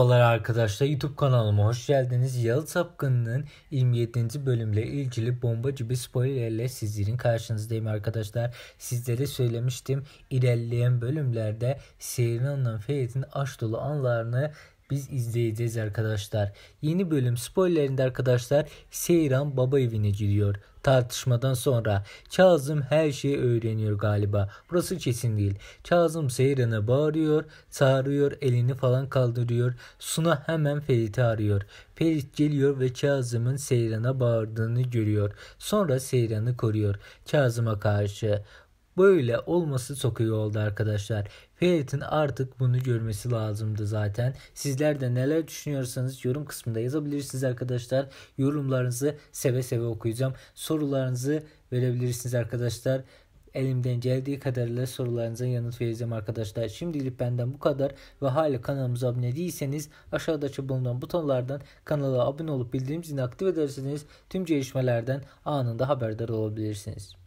Merhabalar arkadaşlar YouTube kanalıma hoş geldiniz. Yalı Sapkın'ın 27. bölümle ilgili bomba gibi spoilerle sizlerin karşınızdayım arkadaşlar. Sizlere söylemiştim ilerleyen bölümlerde Seyran'la Ferit'in aşk dolu anlarını biz izleyeceğiz arkadaşlar. Yeni bölüm spoilerinde arkadaşlar Seyran baba evine gidiyor. Tartışmadan sonra Kazım her şeyi öğreniyor galiba. Burası kesin değil. Kazım Seyran'a bağırıyor, çağırıyor, elini falan kaldırıyor. Suna hemen Ferit'i arıyor. Ferit geliyor ve Kazım'ın Seyran'a bağırdığını görüyor. Sonra Seyran'ı koruyor. Kazım'a karşı. Böyle olması çok iyi oldu arkadaşlar. Ferit'in artık bunu görmesi lazımdı zaten. Sizler de neler düşünüyorsanız yorum kısmında yazabilirsiniz arkadaşlar. Yorumlarınızı seve seve okuyacağım. Sorularınızı verebilirsiniz arkadaşlar. Elimden geldiği kadarıyla sorularınıza yanıt vereceğim arkadaşlar. Şimdilik benden bu kadar ve hala kanalımıza abone değilseniz aşağıdaki bulunan butonlardan kanala abone olup bildirim zilini aktif ederseniz tüm gelişmelerden anında haberdar olabilirsiniz.